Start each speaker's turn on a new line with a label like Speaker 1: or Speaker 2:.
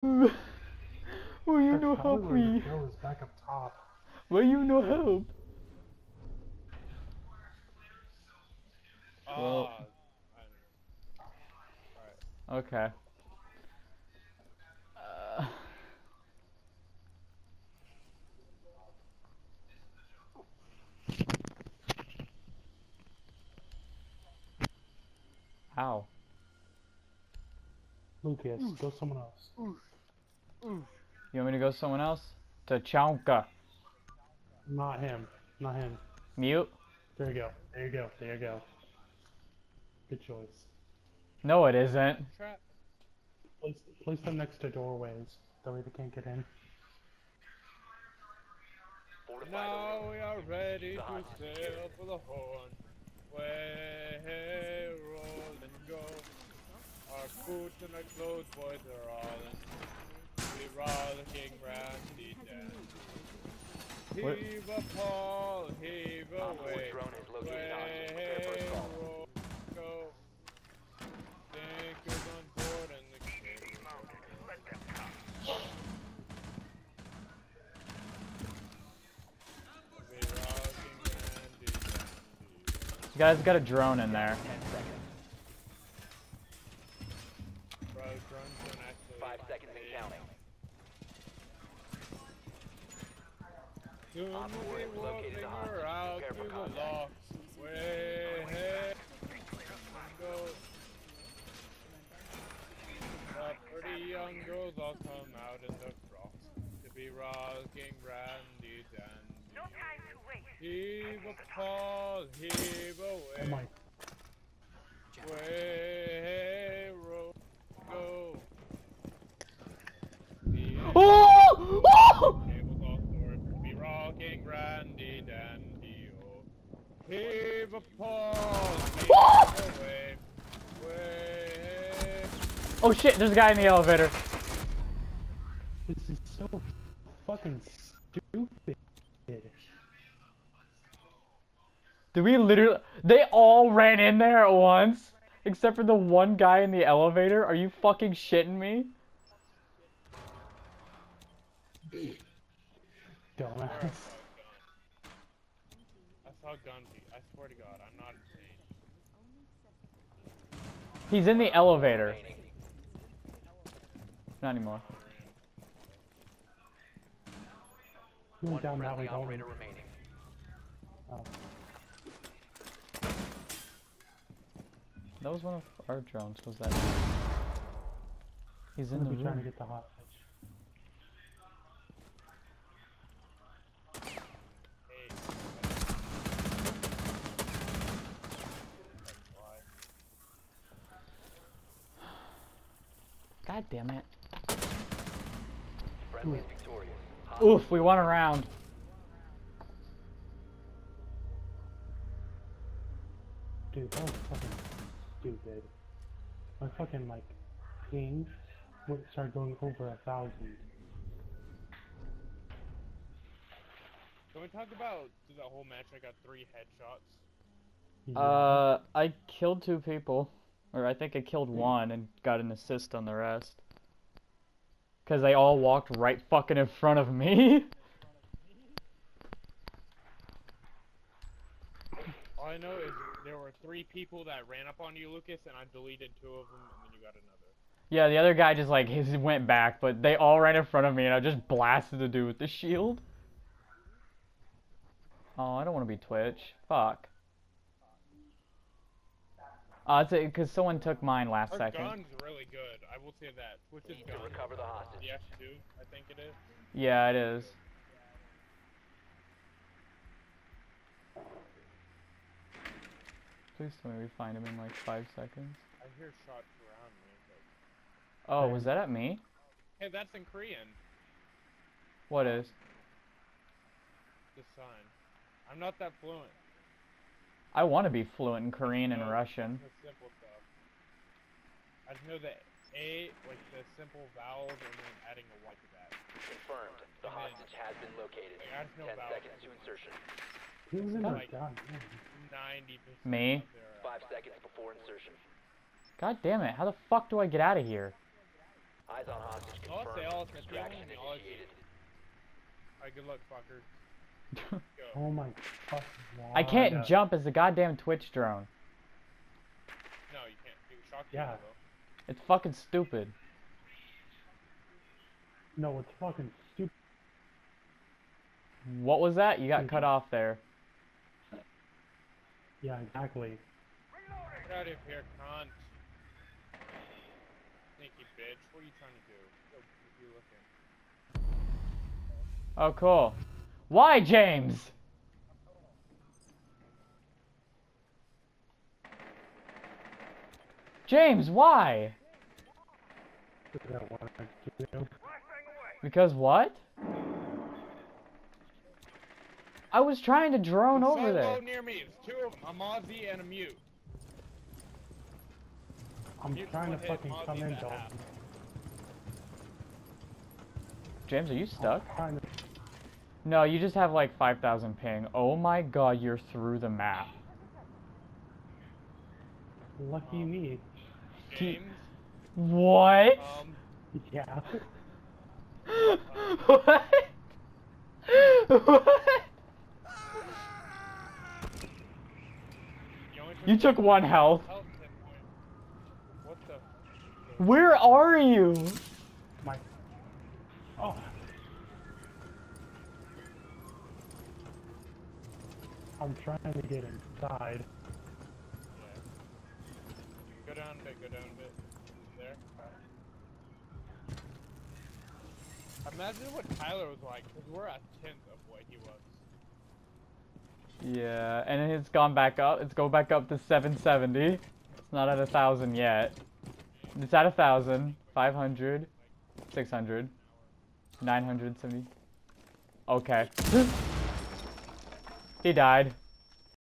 Speaker 1: Will you no help me?
Speaker 2: Hill is back up top.
Speaker 1: Will you no help? Well-
Speaker 3: Ah,
Speaker 1: Okay. Uh, Ow.
Speaker 2: Lucas, go someone else.
Speaker 1: You want me to go someone else? Tachanka.
Speaker 2: Not him. Not him.
Speaker 1: Mute?
Speaker 2: There you go. There you go. There you go. Good choice.
Speaker 1: No, it isn't.
Speaker 3: Trap.
Speaker 2: Place, place them next to doorways. That way they can't get in.
Speaker 3: Now we are ready to sail for the horn. Clothes, boys are all in. We rollicking round the den.
Speaker 1: What-
Speaker 3: Heave a Paul, heave away.
Speaker 4: drone has located hostage. Prepare for
Speaker 3: Way
Speaker 4: assault.
Speaker 3: roll, go. Anchors on board and the king. We rollicking round.
Speaker 1: You guys got a drone in there.
Speaker 4: Seconds and counting.
Speaker 3: Soon
Speaker 4: Op four
Speaker 3: we'll be
Speaker 4: has located the
Speaker 3: walking
Speaker 4: hostage.
Speaker 3: her out
Speaker 4: Prepare for
Speaker 3: the
Speaker 4: contact.
Speaker 3: Way ahead. Go. The pretty young girls all come out in their frocks to be rocking randy dandy.
Speaker 5: No time to waste.
Speaker 3: Heave a paw, heave
Speaker 2: Oh my.
Speaker 3: Way roll, go. The
Speaker 1: Oh! oh!
Speaker 3: Tables all stored, be rocking randy dandy oh. Heave a paw, heave away, way.
Speaker 1: Oh shit, there's a guy in the elevator.
Speaker 2: This is so fucking stupid.
Speaker 1: Did we literally. They all ran in there at once? Except for the one guy in the elevator? Are you fucking shitting me?
Speaker 2: Dumbass.
Speaker 3: I saw Gunpy. I swear to God, I'm not insane.
Speaker 1: He's in the elevator. Not anymore.
Speaker 2: You
Speaker 4: One
Speaker 2: went down that way, don't
Speaker 4: operator
Speaker 2: we?
Speaker 4: remaining.
Speaker 2: Oh.
Speaker 1: That was one of our drones, was that? He's in
Speaker 2: I'm
Speaker 1: the
Speaker 2: gonna trying to
Speaker 1: room.
Speaker 2: get the hostage.
Speaker 1: God damn it.
Speaker 4: Friendly is victorious.
Speaker 1: Oof, we won a round.
Speaker 2: Dude, that was fucking stupid. My fucking, like, ping would start going over a thousand.
Speaker 3: Can we talk about through that whole match? I got three headshots.
Speaker 2: Yeah.
Speaker 1: Uh, I killed two people. Or I think I killed hmm. one and got an assist on the rest. Because they all walked right fucking in front of me.
Speaker 3: All I know is there were three people that ran up on you, Lucas, and I deleted two of them, and then you got another.
Speaker 1: yeah, the other guy just like his went back, but they all ran in front of me and I just blasted the dude with the shield. Oh, I don't want to be Twitch. Fuck. Uh, it's because someone took mine last
Speaker 3: Our
Speaker 1: second.
Speaker 3: gun's really good. I will say that. Twitch's
Speaker 4: Need to
Speaker 3: gun.
Speaker 4: recover the hostage.
Speaker 3: Yes, dude. I think it is.
Speaker 1: Yeah, it is. Please tell me we find him in like five seconds.
Speaker 3: I hear shots around me. But...
Speaker 1: Oh, was that at me?
Speaker 3: Hey, that's in Korean.
Speaker 1: What is?
Speaker 3: The sign. I'm not that fluent.
Speaker 1: I want to be fluent in Korean and
Speaker 3: uh,
Speaker 1: Russian.
Speaker 3: The simple stuff. I just know the A, like the simple vowels, and then adding a Y to that.
Speaker 4: Confirmed. The
Speaker 3: Okay.
Speaker 4: hostage has been located.
Speaker 3: I just know
Speaker 4: Ten
Speaker 3: vowels.
Speaker 4: seconds to insertion.
Speaker 2: Who's in
Speaker 3: like-
Speaker 2: there? God.
Speaker 3: Ninety percent.
Speaker 1: Me?
Speaker 4: Uh, Five seconds before insertion.
Speaker 1: God damn it! How the fuck do I get out of here?
Speaker 4: Eyes on hostage confirmed.
Speaker 3: all it's gonna
Speaker 4: Extraction initiated.
Speaker 3: Alright, good luck, fucker. Go.
Speaker 2: Oh my fucking god.
Speaker 1: I can't
Speaker 2: Yeah.
Speaker 1: jump as a goddamn Twitch drone.
Speaker 3: No, you can't. You can shock
Speaker 2: Yeah.
Speaker 3: though.
Speaker 1: It's fucking stupid.
Speaker 2: No, it's fucking stupid.
Speaker 1: What was that? You got cut off there.
Speaker 2: Yeah, exactly.
Speaker 3: Get out of here, cunt. Sneaky bitch. What are you trying to do? Go, you looking.
Speaker 1: Oh, cool. Why, James? James, why?
Speaker 2: Is that what I do?
Speaker 1: Because what? I was trying to drone
Speaker 3: There's
Speaker 1: over there.
Speaker 3: near me. It's two of them. A Mozzie and a Mute.
Speaker 2: I'm
Speaker 3: Mute's
Speaker 2: trying to
Speaker 3: one hit,
Speaker 2: fucking come in, Dalton.
Speaker 1: James, are you stuck?
Speaker 2: I'm trying to.
Speaker 1: No, you just have like 5,000 ping. Oh my god, you're through the map.
Speaker 2: Lucky me.
Speaker 3: James.
Speaker 1: What?
Speaker 3: Um,
Speaker 2: Yeah.
Speaker 1: what? what? you, took one health.
Speaker 3: health hit point. What the?
Speaker 1: Where are you?
Speaker 2: My. Oh. I'm trying to get inside.
Speaker 3: Yeah. Go down a bit. Go down a bit. There. Imagine what Tyler was like, because we're a tenth of what he was.
Speaker 1: Yeah, and it's gone back up. It's go back up to 770. It's not at a thousand yet. It's at a thousand, 500, 600, 970. Okay. he died.